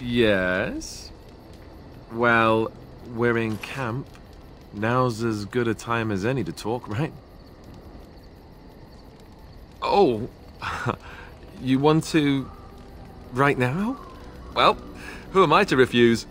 Yes? Well, we're in camp. Now's as good a time as any to talk, right? Oh, you want to. right now? Well, who am I to refuse?